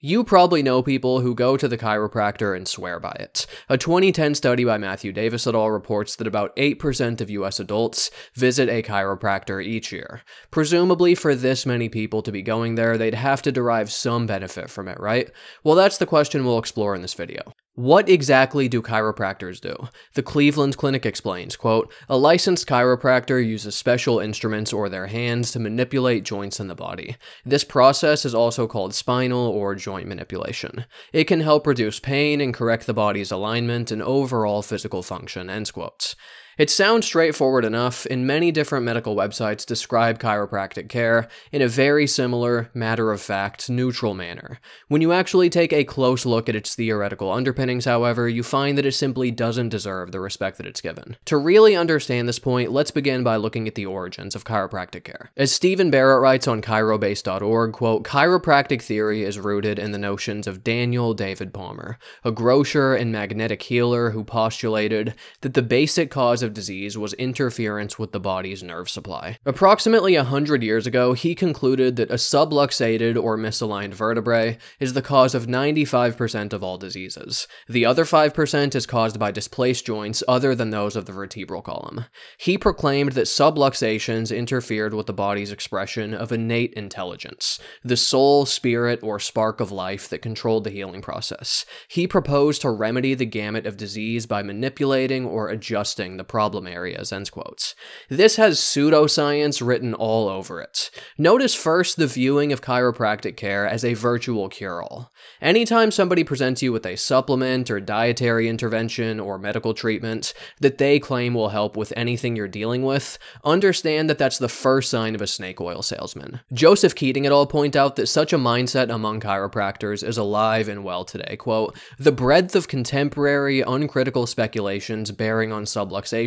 You probably know people who go to the chiropractor and swear by it. A 2010 study by Matthew Davis et al. reports that about 8% of US adults visit a chiropractor each year. Presumably, for this many people to be going there, they'd have to derive some benefit from it, right? Well, that's the question we'll explore in this video. What exactly do chiropractors do? The Cleveland Clinic explains, quote, A licensed chiropractor uses special instruments or their hands to manipulate joints in the body. This process is also called spinal or joint manipulation. It can help reduce pain and correct the body's alignment and overall physical function, ends quotes. It sounds straightforward enough, and many different medical websites describe chiropractic care in a very similar, matter of fact, neutral manner. When you actually take a close look at its theoretical underpinnings, however, you find that it simply doesn't deserve the respect that it's given. To really understand this point, let's begin by looking at the origins of chiropractic care. As Stephen Barrett writes on chirobase.org, quote, chiropractic theory is rooted in the notions of Daniel David Palmer, a grocer and magnetic healer who postulated that the basic cause of of disease was interference with the body's nerve supply. Approximately 100 years ago, he concluded that a subluxated or misaligned vertebrae is the cause of 95% of all diseases. The other 5% is caused by displaced joints other than those of the vertebral column. He proclaimed that subluxations interfered with the body's expression of innate intelligence, the soul, spirit, or spark of life that controlled the healing process. He proposed to remedy the gamut of disease by manipulating or adjusting the problem areas, ends quotes. This has pseudoscience written all over it. Notice first the viewing of chiropractic care as a virtual cure-all. Anytime somebody presents you with a supplement or dietary intervention or medical treatment that they claim will help with anything you're dealing with, understand that that's the first sign of a snake oil salesman. Joseph Keating et al. point out that such a mindset among chiropractors is alive and well today. Quote, the breadth of contemporary, uncritical speculations bearing on subluxation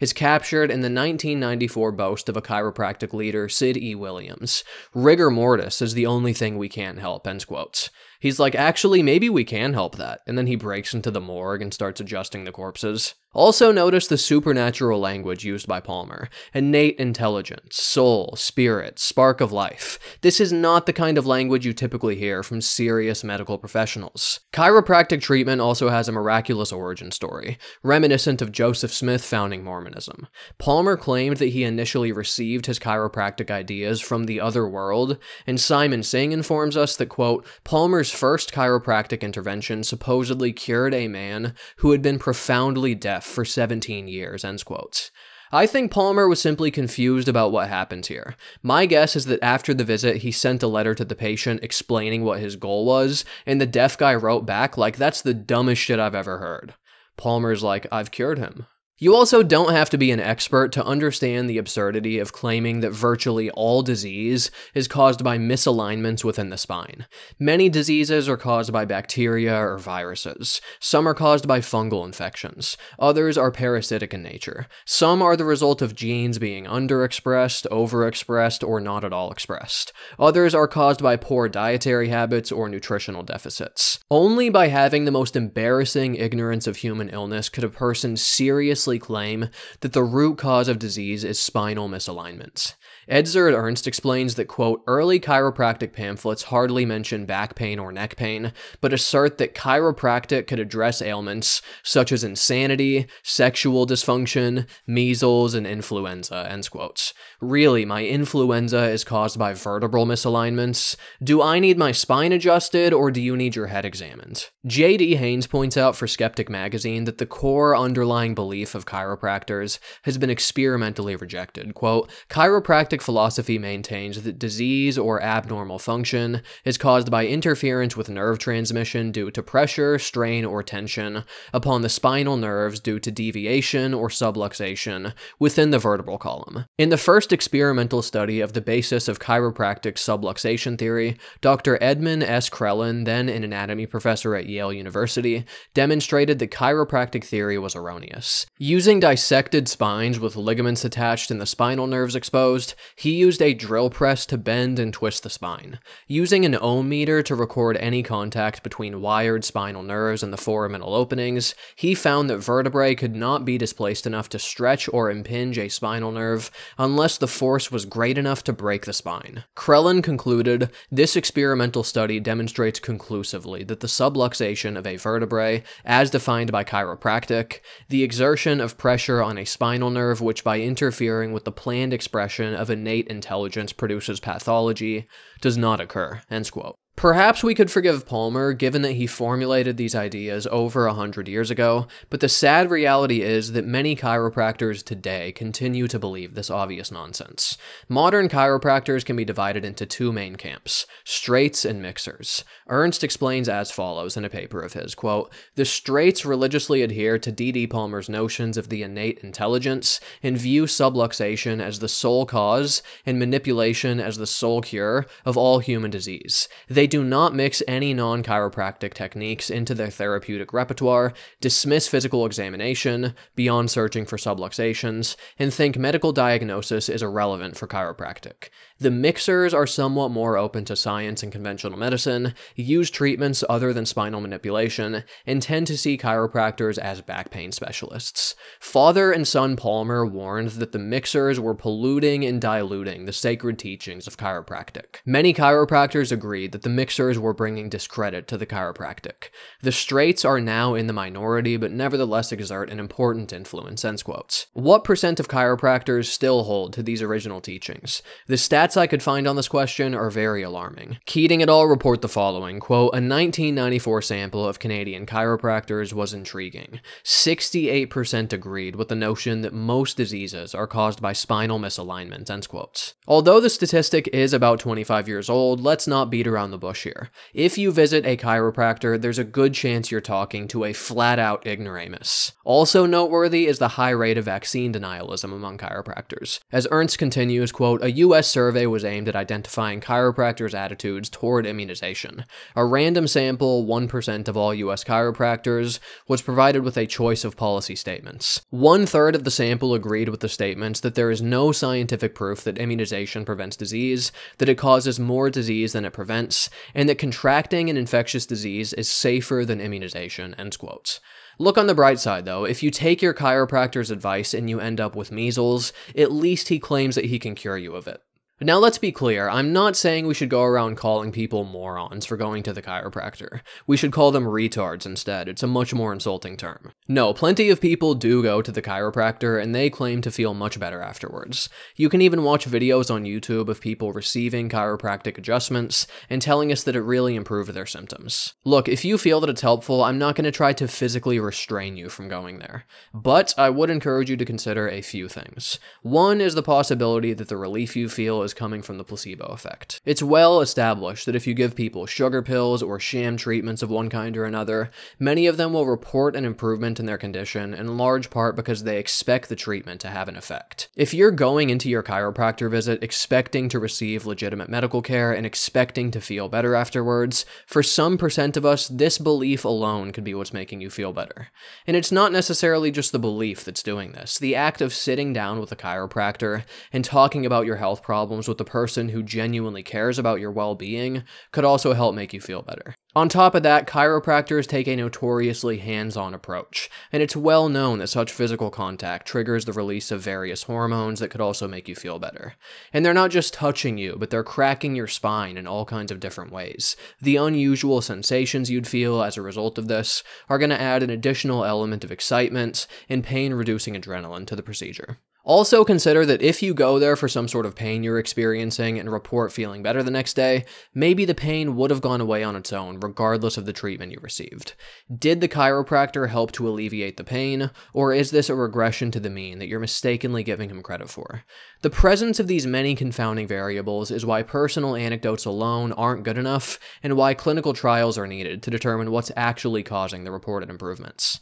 is captured in the 1994 boast of a chiropractic leader, Sid E. Williams. Rigor mortis is the only thing we can't help, ends quotes. He's like, actually, maybe we can help that. And then he breaks into the morgue and starts adjusting the corpses. Also notice the supernatural language used by Palmer. Innate intelligence, soul, spirit, spark of life. This is not the kind of language you typically hear from serious medical professionals. Chiropractic treatment also has a miraculous origin story, reminiscent of Joseph Smith founding Mormonism. Palmer claimed that he initially received his chiropractic ideas from the other world, and Simon Singh informs us that, quote, Palmer's first chiropractic intervention supposedly cured a man who had been profoundly deaf for 17 years, ends quotes. I think Palmer was simply confused about what happened here. My guess is that after the visit, he sent a letter to the patient explaining what his goal was, and the deaf guy wrote back, like, that's the dumbest shit I've ever heard. Palmer's like, I've cured him. You also don't have to be an expert to understand the absurdity of claiming that virtually all disease is caused by misalignments within the spine. Many diseases are caused by bacteria or viruses. Some are caused by fungal infections. Others are parasitic in nature. Some are the result of genes being underexpressed, overexpressed, or not at all expressed. Others are caused by poor dietary habits or nutritional deficits. Only by having the most embarrassing ignorance of human illness could a person seriously claim that the root cause of disease is spinal misalignments. Edzard Ernst explains that, quote, early chiropractic pamphlets hardly mention back pain or neck pain, but assert that chiropractic could address ailments such as insanity, sexual dysfunction, measles, and influenza. Really, my influenza is caused by vertebral misalignments? Do I need my spine adjusted, or do you need your head examined? J.D. Haynes points out for Skeptic magazine that the core underlying belief of chiropractors has been experimentally rejected. Quote, chiropractic philosophy maintains that disease or abnormal function is caused by interference with nerve transmission due to pressure, strain, or tension upon the spinal nerves due to deviation or subluxation within the vertebral column. In the first experimental study of the basis of chiropractic subluxation theory, Dr. Edmund S. Crelin, then an anatomy professor at Yale University, demonstrated that chiropractic theory was erroneous. Using dissected spines with ligaments attached and the spinal nerves exposed, He used a drill press to bend and twist the spine. Using an ohm meter to record any contact between wired spinal nerves and the foraminal openings, he found that vertebrae could not be displaced enough to stretch or impinge a spinal nerve unless the force was great enough to break the spine. Crelin concluded this experimental study demonstrates conclusively that the subluxation of a vertebrae, as defined by chiropractic, the exertion of pressure on a spinal nerve which by interfering with the planned expression of innate intelligence produces pathology, does not occur. End quote. Perhaps we could forgive Palmer given that he formulated these ideas over a hundred years ago, but the sad reality is that many chiropractors today continue to believe this obvious nonsense. Modern chiropractors can be divided into two main camps, straights and mixers. Ernst explains as follows in a paper of his, quote, The straights religiously adhere to D.D. Palmer's notions of the innate intelligence and view subluxation as the sole cause and manipulation as the sole cure of all human disease. They do not mix any non chiropractic techniques into their therapeutic repertoire, dismiss physical examination beyond searching for subluxations, and think medical diagnosis is irrelevant for chiropractic. The mixers are somewhat more open to science and conventional medicine, use treatments other than spinal manipulation, and tend to see chiropractors as back pain specialists. Father and son Palmer warned that the mixers were polluting and diluting the sacred teachings of chiropractic. Many chiropractors agreed that the mixers were bringing discredit to the chiropractic. The straights are now in the minority, but nevertheless exert an important influence. Quotes. What percent of chiropractors still hold to these original teachings? The stats I could find on this question are very alarming. Keating et al. report the following, quote, a 1994 sample of Canadian chiropractors was intriguing. 68% agreed with the notion that most diseases are caused by spinal misalignment, end quotes. Although the statistic is about 25 years old, let's not beat around the bush here. If you visit a chiropractor, there's a good chance you're talking to a flat out ignoramus. Also noteworthy is the high rate of vaccine denialism among chiropractors. As Ernst continues, quote, a US survey was aimed at identifying chiropractors' attitudes toward immunization. A random sample, 1% of all US chiropractors, was provided with a choice of policy statements. One third of the sample agreed with the statements that there is no scientific proof that immunization prevents disease, that it causes more disease than it prevents, and that contracting an infectious disease is safer than immunization, end quotes. Look on the bright side, though. If you take your chiropractor's advice and you end up with measles, at least he claims that he can cure you of it. Now, let's be clear, I'm not saying we should go around calling people morons for going to the chiropractor. We should call them retards instead, it's a much more insulting term. No, plenty of people do go to the chiropractor and they claim to feel much better afterwards. You can even watch videos on YouTube of people receiving chiropractic adjustments and telling us that it really improved their symptoms. Look, if you feel that it's helpful, I'm not going to try to physically restrain you from going there. But I would encourage you to consider a few things. One is the possibility that the relief you feel is coming from the placebo effect. It's well established that if you give people sugar pills or sham treatments of one kind or another, many of them will report an improvement in their condition in large part because they expect the treatment to have an effect. If you're going into your chiropractor visit expecting to receive legitimate medical care and expecting to feel better afterwards, for some percent of us, this belief alone could be what's making you feel better. And it's not necessarily just the belief that's doing this. The act of sitting down with a chiropractor and talking about your health problems problems with the person who genuinely cares about your well being could also help make you feel better. On top of that, chiropractors take a notoriously hands on approach, and it's well known that such physical contact triggers the release of various hormones that could also make you feel better. And they're not just touching you, but they're cracking your spine in all kinds of different ways. The unusual sensations you'd feel as a result of this are going to add an additional element of excitement and pain reducing adrenaline to the procedure. Also, consider that if you go there for some sort of pain you're experiencing and report feeling better the next day, maybe the pain would have gone away on its own, regardless of the treatment you received. Did the chiropractor help to alleviate the pain, or is this a regression to the mean that you're mistakenly giving him credit for? The presence of these many confounding variables is why personal anecdotes alone aren't good enough, and why clinical trials are needed to determine what's actually causing the reported improvements.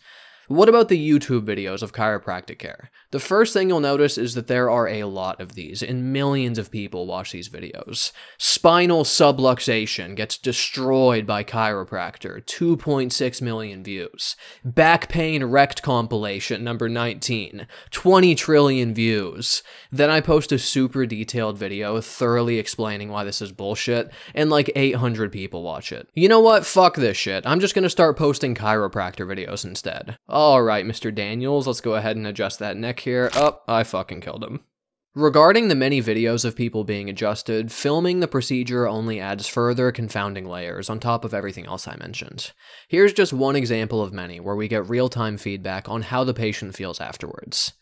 What about the YouTube videos of chiropractic care? The first thing you'll notice is that there are a lot of these, and millions of people watch these videos. Spinal subluxation gets destroyed by chiropractor, 2.6 million views. Back pain rect compilation, number 19, 20 trillion views. Then I post a super detailed video thoroughly explaining why this is bullshit, and like 800 people watch it. You know what? Fuck this shit. I'm just gonna start posting chiropractor videos instead. Alright, Mr. Daniels, let's go ahead and adjust that neck here. Oh, I fucking killed him. Regarding the many videos of people being adjusted, filming the procedure only adds further confounding layers on top of everything else I mentioned. Here's just one example of many where we get real-time feedback on how the patient feels afterwards.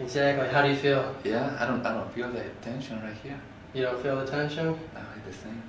Exactly. How do you feel? Yeah, I don't, I don't feel the tension right here. You don't feel the tension? No, it's the same.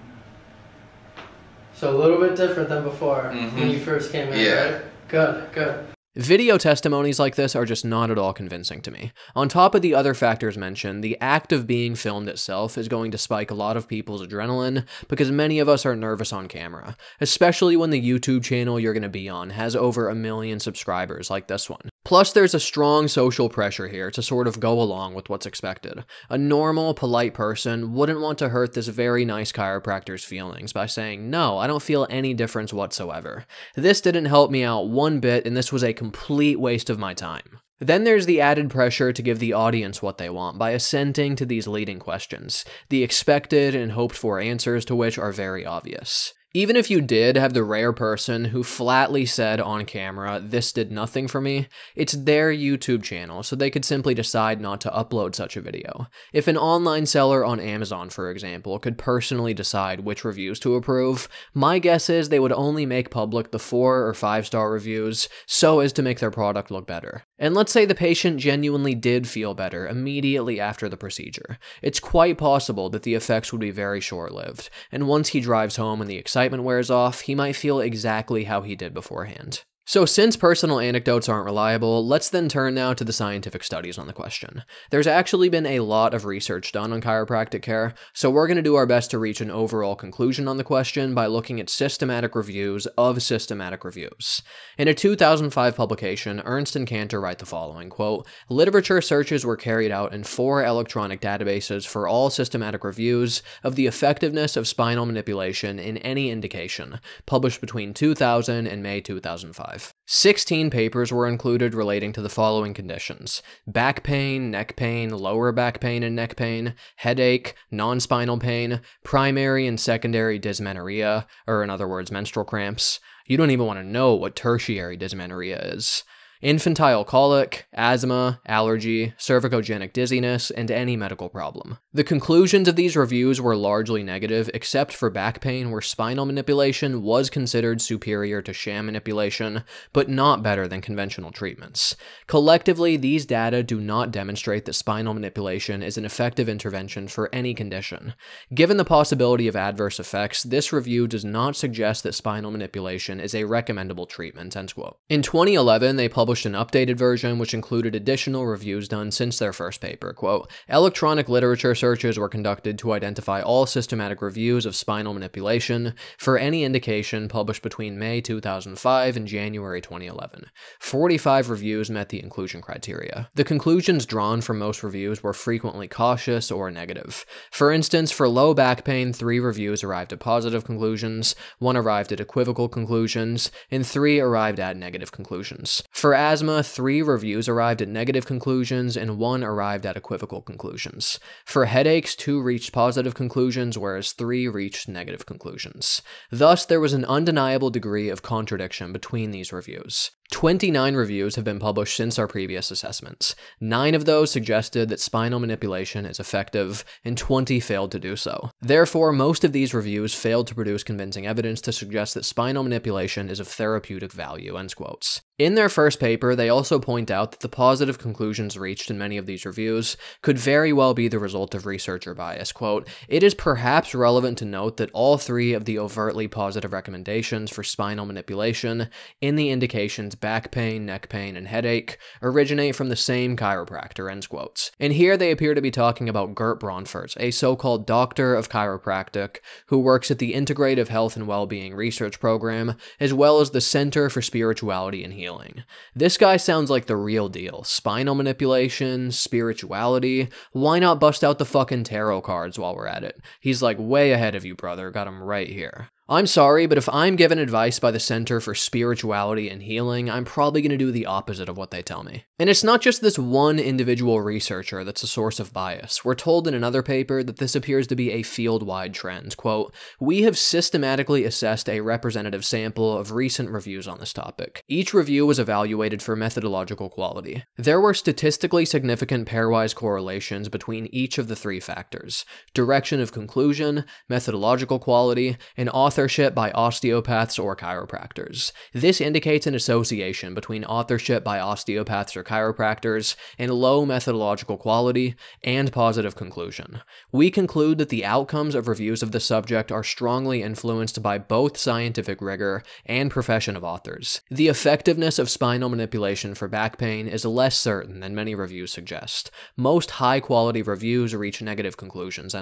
So a little bit different than before when Mhm. you first came in, Yeah. right? Good, good. Video testimonies like this are just not at all convincing to me. On top of the other factors mentioned, the act of being filmed itself is going to spike a lot of people's adrenaline because many of us are nervous on camera, especially when the YouTube channel you're going to be on has over a million subscribers like this one. Plus, there's a strong social pressure here to sort of go along with what's expected. A normal, polite person wouldn't want to hurt this very nice chiropractor's feelings by saying, No, I don't feel any difference whatsoever. This didn't help me out one bit, and this was a complete waste of my time. Then there's the added pressure to give the audience what they want by assenting to these leading questions, the expected and hoped for answers to which are very obvious. Even if you did have the rare person who flatly said on camera, this did nothing for me, it's their YouTube channel, so they could simply decide not to upload such a video. If an online seller on Amazon, for example, could personally decide which reviews to approve, my guess is they would only make public the four or five star reviews so as to make their product look better. And let's say the patient genuinely did feel better immediately after the procedure. It's quite possible that the effects would be very short lived, and once he drives home and the excitement wears off, he might feel exactly how he did beforehand. So, since personal anecdotes aren't reliable, let's then turn now to the scientific studies on the question. There's actually been a lot of research done on chiropractic care, so we're going to do our best to reach an overall conclusion on the question by looking at systematic reviews of systematic reviews. In a 2005 publication, Ernst and Canter write the following quote, Literature searches were carried out in four electronic databases for all systematic reviews of the effectiveness of spinal manipulation in any indication, published between 2000 and May 2005. 16 papers were included relating to the following conditions back pain, neck pain, lower back pain and neck pain, headache, non spinal pain, primary and secondary dysmenorrhea, or in other words, menstrual cramps. You don't even want to know what tertiary dysmenorrhea is infantile colic, asthma, allergy, cervicogenic dizziness, and any medical problem. The conclusions of these reviews were largely negative, except for back pain, where spinal manipulation was considered superior to sham manipulation, but not better than conventional treatments. Collectively, these data do not demonstrate that spinal manipulation is an effective intervention for any condition. Given the possibility of adverse effects, this review does not suggest that spinal manipulation is a recommendable treatment. End quote. In 2011, they published an updated version which included additional reviews done since their first paper. Quote, Electronic literature searches were conducted to identify all systematic reviews of spinal manipulation for any indication published between May 2005 and January 2011. 45 reviews met the inclusion criteria. The conclusions drawn from most reviews were frequently cautious or negative. For instance, for low back pain, three reviews arrived at positive conclusions, one arrived at equivocal conclusions, and three arrived at negative conclusions. For asthma, three reviews arrived at negative conclusions and one arrived at equivocal conclusions. For headaches, two reached positive conclusions, whereas three reached negative conclusions. Thus, there was an undeniable degree of contradiction between these reviews. 29 reviews have been published since our previous assessments. Nine of those suggested that spinal manipulation is effective, and 20 failed to do so. Therefore, most of these reviews failed to produce convincing evidence to suggest that spinal manipulation is of therapeutic value. Ends quotes. In their first paper, they also point out that the positive conclusions reached in many of these reviews could very well be the result of researcher bias. Quote, It is perhaps relevant to note that all three of the overtly positive recommendations for spinal manipulation in the indications back pain, neck pain, and headache originate from the same chiropractor, ends quotes. And here they appear to be talking about Gert Bronfort, a so-called doctor of chiropractic who works at the Integrative Health and Wellbeing Research Program, as well as the Center for Spirituality and Healing. This guy sounds like the real deal. Spinal manipulation, spirituality, why not bust out the fucking tarot cards while we're at it? He's like way ahead of you, brother, got him right here. I'm sorry, but if I'm given advice by the Center for Spirituality and Healing, I'm probably going to do the opposite of what they tell me. And it's not just this one individual researcher that's a source of bias. We're told in another paper that this appears to be a field-wide trend. Quote, We have systematically assessed a representative sample of recent reviews on this topic. Each review was evaluated for methodological quality. There were statistically significant pairwise correlations between each of the three factors direction of conclusion, methodological quality, and authorship by osteopaths or chiropractors. This indicates an association between authorship by osteopaths or chiropractors and low methodological quality and positive conclusion. We conclude that the outcomes of reviews of the subject are strongly influenced by both scientific rigor and profession of authors. The effectiveness of spinal manipulation for back pain is less certain than many reviews suggest. Most high quality reviews reach negative conclusions.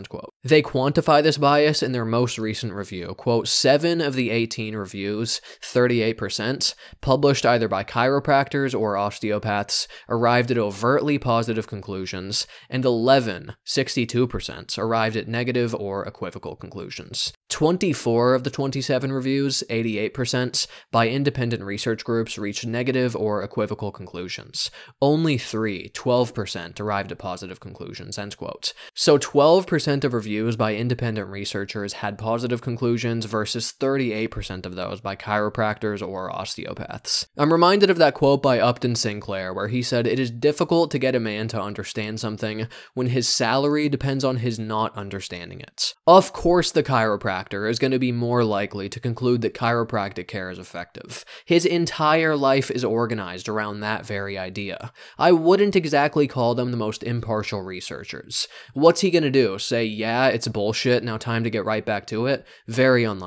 They quantify this bias in their most recent review, quote, seven of the 18 reviews, 38%, published either by chiropractors or osteopaths, arrived at overtly positive conclusions, and 11, 62%, arrived at negative or equivocal conclusions. 24 of the 27 reviews, 88%, by independent research groups reached negative or equivocal conclusions. Only 3, 12%, arrived at positive conclusions, end quote. So 12% of reviews by independent researchers had positive conclusions versus 38% of those by chiropractors or osteopaths. I'm reminded of that quote by Upton Sinclair where he said, It is difficult to get a man to understand something when his salary depends on his not understanding it. Of course, the chiropractor is going to be more likely to conclude that chiropractic care is effective. His entire life is organized around that very idea. I wouldn't exactly call them the most impartial researchers. What's he going to do? Say, yeah, it's bullshit, now time to get right back to it? Very unlikely.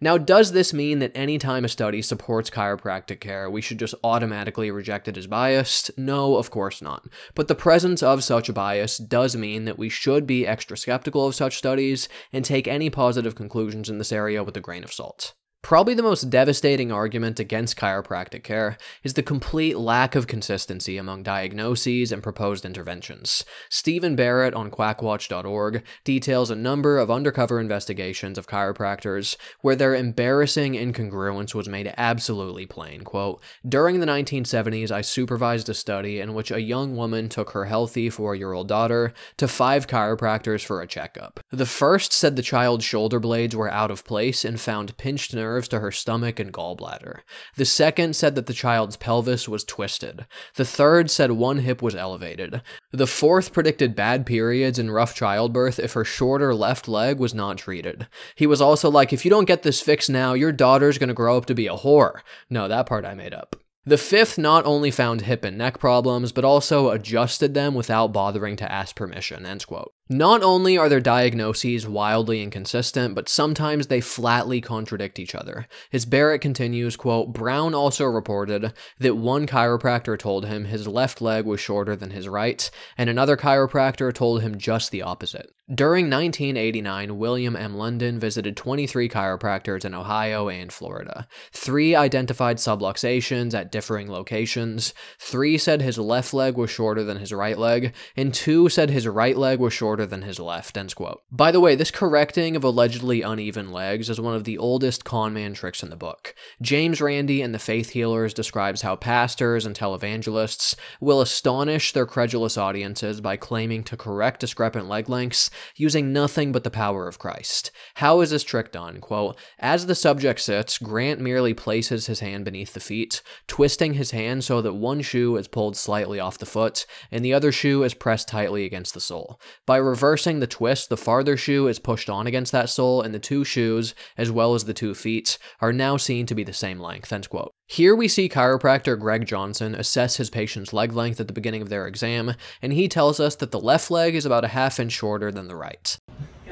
Now, does this mean that anytime a study supports chiropractic care, we should just automatically reject it as biased? No, of course not. But the presence of such a bias does mean that we should be extra skeptical of such studies and take any positive conclusions in this area with a grain of salt. Probably the most devastating argument against chiropractic care is the complete lack of consistency among diagnoses and proposed interventions. Stephen Barrett on quackwatch.org details a number of undercover investigations of chiropractors where their embarrassing incongruence was made absolutely plain. Quote, During the 1970s, I supervised a study in which a young woman took her healthy four year old daughter to five chiropractors for a checkup. The first said the child's shoulder blades were out of place and found pinched nerves nerves to her stomach and gallbladder. The second said that the child's pelvis was twisted. The third said one hip was elevated. The fourth predicted bad periods and rough childbirth if her shorter left leg was not treated. He was also like, if you don't get this fixed now, your daughter's gonna grow up to be a whore. No, that part I made up. The fifth not only found hip and neck problems, but also adjusted them without bothering to ask permission, end quote. Not only are their diagnoses wildly inconsistent, but sometimes they flatly contradict each other. As Barrett continues, quote, Brown also reported that one chiropractor told him his left leg was shorter than his right, and another chiropractor told him just the opposite. During 1989, William M. London visited 23 chiropractors in Ohio and Florida. Three identified subluxations at differing locations, three said his left leg was shorter than his right leg, and two said his right leg was shorter shorter than his left, ends quote. By the way, this correcting of allegedly uneven legs is one of the oldest conman tricks in the book. James Randi and the Faith Healers describes how pastors and televangelists will astonish their credulous audiences by claiming to correct discrepant leg lengths using nothing but the power of Christ. How is this trick done? Quote, as the subject sits, Grant merely places his hand beneath the feet, twisting his hand so that one shoe is pulled slightly off the foot and the other shoe is pressed tightly against the sole. By reversing the twist, the farther shoe is pushed on against that sole, and the two shoes, as well as the two feet, are now seen to be the same length. End quote. Here we see chiropractor Greg Johnson assess his patient's leg length at the beginning of their exam, and he tells us that the left leg is about a half inch shorter than the right.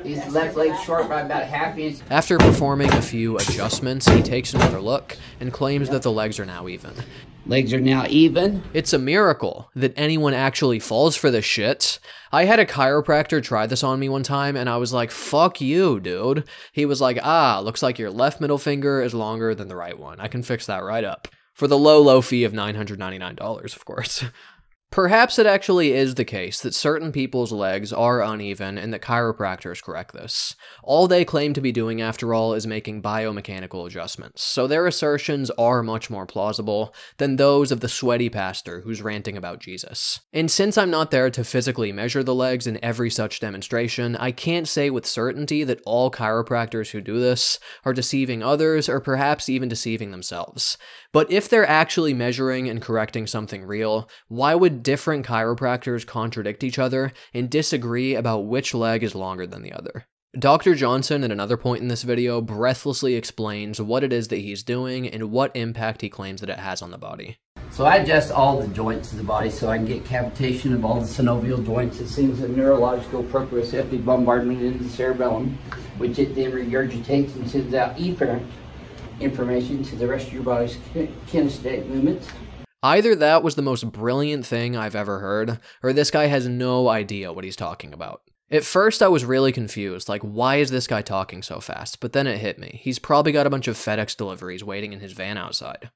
His left leg short by about half inch. After performing a few adjustments, he takes another look and claims that the legs are now even. Legs are now even. It's a miracle that anyone actually falls for this shit. I had a chiropractor try this on me one time and I was like, fuck you, dude. He was like, ah, looks like your left middle finger is longer than the right one. I can fix that right up. For the low, low fee of $999, of course. Perhaps it actually is the case that certain people's legs are uneven and that chiropractors correct this. All they claim to be doing, after all, is making biomechanical adjustments, so their assertions are much more plausible than those of the sweaty pastor who's ranting about Jesus. And since I'm not there to physically measure the legs in every such demonstration, I can't say with certainty that all chiropractors who do this are deceiving others or perhaps even deceiving themselves. But if they're actually measuring and correcting something real, why would different chiropractors contradict each other and disagree about which leg is longer than the other? Dr. Johnson, at another point in this video, breathlessly explains what it is that he's doing and what impact he claims that it has on the body. So I adjust all the joints of the body so I can get cavitation of all the synovial joints. It sends a neurological proprioceptive bombardment into the cerebellum, which it then regurgitates and sends out efferent information to the rest of your body's kinesthetic movements. Either that was the most brilliant thing I've ever heard, or this guy has no idea what he's talking about. At first, I was really confused, like, why is this guy talking so fast? But then it hit me. He's probably got a bunch of FedEx deliveries waiting in his van outside.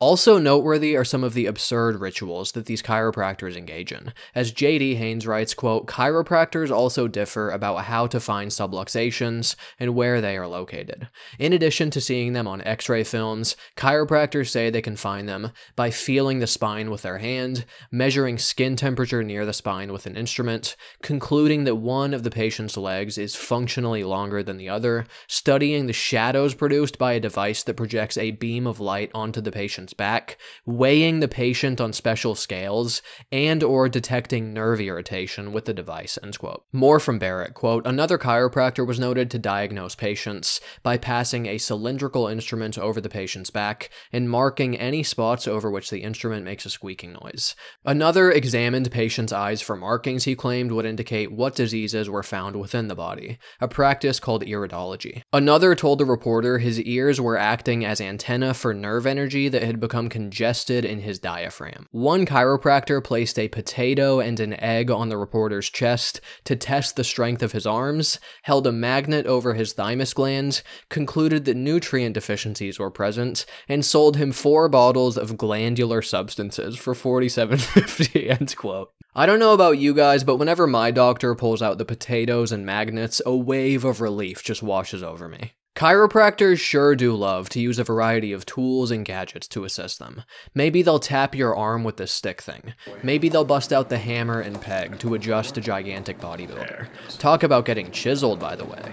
Also noteworthy are some of the absurd rituals that these chiropractors engage in. As J.D. Haynes writes, quote, chiropractors also differ about how to find subluxations and where they are located. In addition to seeing them on x-ray films, chiropractors say they can find them by feeling the spine with their hand, measuring skin temperature near the spine with an instrument, concluding that one of the patient's legs is functionally longer than the other, studying the shadows produced by a device that projects a beam of light onto the patient's patient's back, weighing the patient on special scales, and or detecting nerve irritation with the device, end quote. More from Barrett, quote, another chiropractor was noted to diagnose patients by passing a cylindrical instrument over the patient's back and marking any spots over which the instrument makes a squeaking noise. Another examined patient's eyes for markings he claimed would indicate what diseases were found within the body, a practice called iridology. Another told the reporter his ears were acting as antenna for nerve energy that had become congested in his diaphragm. One chiropractor placed a potato and an egg on the reporter's chest to test the strength of his arms, held a magnet over his thymus glands, concluded that nutrient deficiencies were present, and sold him four bottles of glandular substances for 47.50 end quote. I don't know about you guys, but whenever my doctor pulls out the potatoes and magnets, a wave of relief just washes over me. Chiropractors sure do love to use a variety of tools and gadgets to assist them. Maybe they'll tap your arm with this stick thing. Maybe they'll bust out the hammer and peg to adjust a gigantic bodybuilder. Talk about getting chiseled, by the way.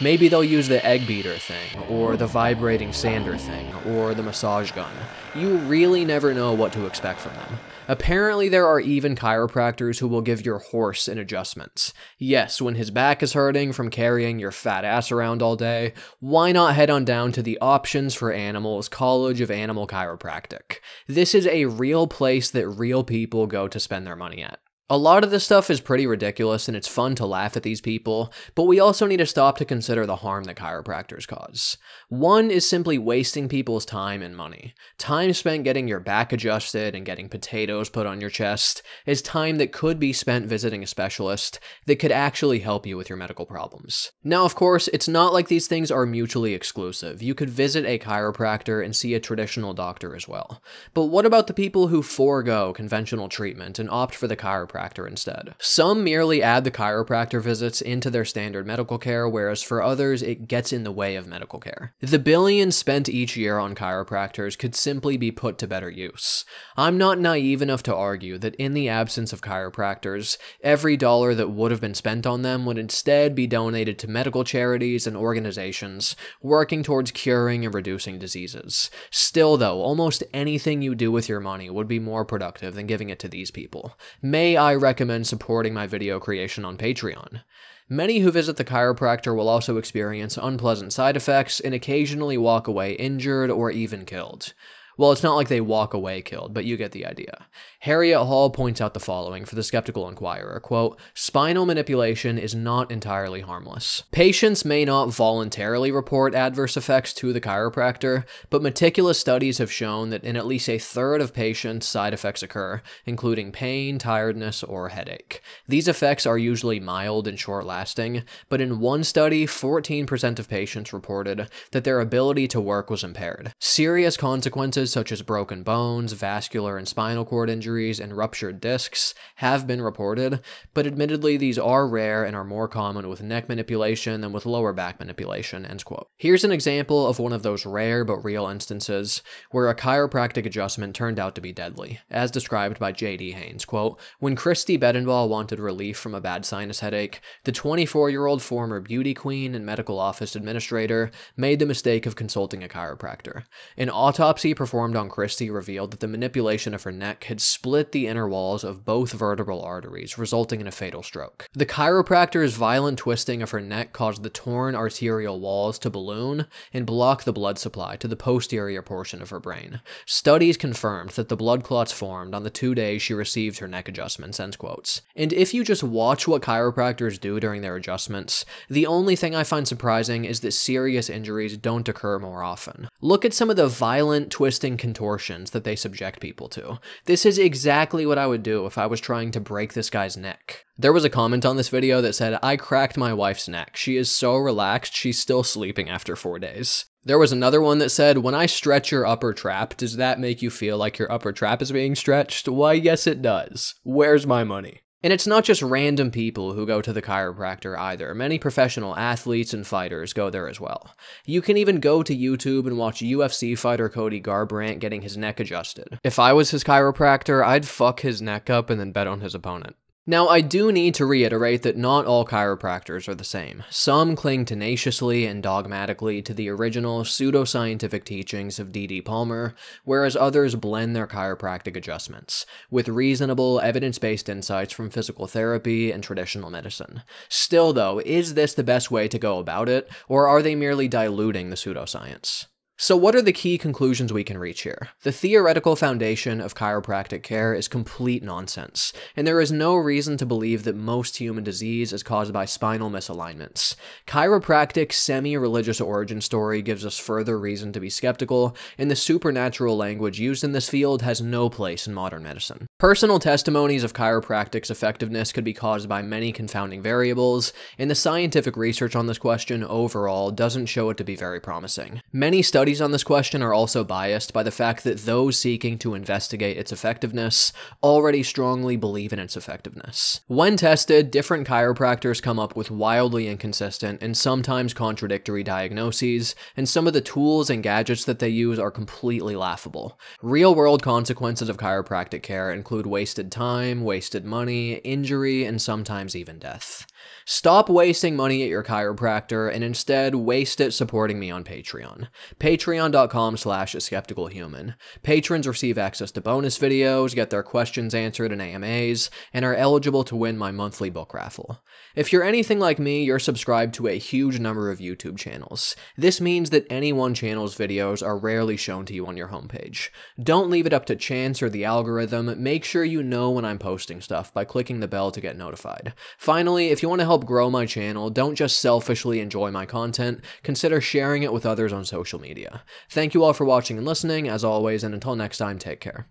Maybe they'll use the egg beater thing, or the vibrating sander thing, or the massage gun. You really never know what to expect from them. Apparently, there are even chiropractors who will give your horse an adjustment. Yes, when his back is hurting from carrying your fat ass around all day, why not head on down to the Options for Animals College of Animal Chiropractic? This is a real place that real people go to spend their money at. A lot of this stuff is pretty ridiculous and it's fun to laugh at these people, but we also need to stop to consider the harm that chiropractors cause. One is simply wasting people's time and money. Time spent getting your back adjusted and getting potatoes put on your chest is time that could be spent visiting a specialist that could actually help you with your medical problems. Now, of course, it's not like these things are mutually exclusive. You could visit a chiropractor and see a traditional doctor as well. But what about the people who forego conventional treatment and opt for the chiropractor? Chiropractor instead. Some merely add the chiropractor visits into their standard medical care, whereas for others, it gets in the way of medical care. The billions spent each year on chiropractors could simply be put to better use. I'm not naive enough to argue that in the absence of chiropractors, every dollar that would have been spent on them would instead be donated to medical charities and organizations working towards curing and reducing diseases. Still, though, almost anything you do with your money would be more productive than giving it to these people. May I I recommend supporting my video creation on Patreon. Many who visit the chiropractor will also experience unpleasant side effects and occasionally walk away injured or even killed. Well, it's not like they walk away killed, but you get the idea. Harriet Hall points out the following for the Skeptical Inquirer, quote, "Spinal manipulation is not entirely harmless. Patients may not voluntarily report adverse effects to the chiropractor, but meticulous studies have shown that in at least a third of patients side effects occur, including pain, tiredness, or headache. These effects are usually mild and short-lasting, but in one study, 14% of patients reported that their ability to work was impaired. Serious consequences such as broken bones, vascular and spinal cord injuries, and ruptured discs have been reported, but admittedly these are rare and are more common with neck manipulation than with lower back manipulation, end quote. Here's an example of one of those rare but real instances where a chiropractic adjustment turned out to be deadly, as described by J.D. Haynes, quote, When Kristi Bedenbaugh wanted relief from a bad sinus headache, the 24-year-old former beauty queen and medical office administrator made the mistake of consulting a chiropractor. An autopsy performed on Kristi revealed that the manipulation of her neck had split the inner walls of both vertebral arteries, resulting in a fatal stroke. The chiropractor's violent twisting of her neck caused the torn arterial walls to balloon and block the blood supply to the posterior portion of her brain. Studies confirmed that the blood clots formed on the two days she received her neck adjustments, end quotes. And if you just watch what chiropractors do during their adjustments, the only thing I find surprising is that serious injuries don't occur more often. Look at some of the violent twisting contortions that they subject people to. This is exactly what I would do if I was trying to break this guy's neck. There was a comment on this video that said, I cracked my wife's neck. She is so relaxed, she's still sleeping after four days. There was another one that said, When I stretch your upper trap, does that make you feel like your upper trap is being stretched? Why, yes, it does. Where's my money? And it's not just random people who go to the chiropractor either. Many professional athletes and fighters go there as well. You can even go to YouTube and watch UFC fighter Cody Garbrandt getting his neck adjusted. If I was his chiropractor, I'd fuck his neck up and then bet on his opponent. Now, I do need to reiterate that not all chiropractors are the same. Some cling tenaciously and dogmatically to the original pseudoscientific teachings of D.D. Palmer, whereas others blend their chiropractic adjustments with reasonable, evidence based insights from physical therapy and traditional medicine. Still, though, is this the best way to go about it, or are they merely diluting the pseudoscience? So, what are the key conclusions we can reach here? The theoretical foundation of chiropractic care is complete nonsense, and there is no reason to believe that most human disease is caused by spinal misalignments. Chiropractic semi religious origin story gives us further reason to be skeptical, and the supernatural language used in this field has no place in modern medicine. Personal testimonies of chiropractic's effectiveness could be caused by many confounding variables, and the scientific research on this question overall doesn't show it to be very promising. Many studies studies on this question are also biased by the fact that those seeking to investigate its effectiveness already strongly believe in its effectiveness. When tested, different chiropractors come up with wildly inconsistent and sometimes contradictory diagnoses, and some of the tools and gadgets that they use are completely laughable. Real world consequences of chiropractic care include wasted time, wasted money, injury, and sometimes even death. Stop wasting money at your chiropractor and instead waste it supporting me on Patreon. Patreon.com slash skepticalhuman. Patrons receive access to bonus videos, get their questions answered in AMAs, and are eligible to win my monthly book raffle. If you're anything like me, you're subscribed to a huge number of YouTube channels. This means that any one channel's videos are rarely shown to you on your homepage. Don't leave it up to chance or the algorithm, make sure you know when I'm posting stuff by clicking the bell to get notified. Finally, if you want to help grow my channel, don't just selfishly enjoy my content, consider sharing it with others on social media. Thank you all for watching and listening, as always, and until next time, take care.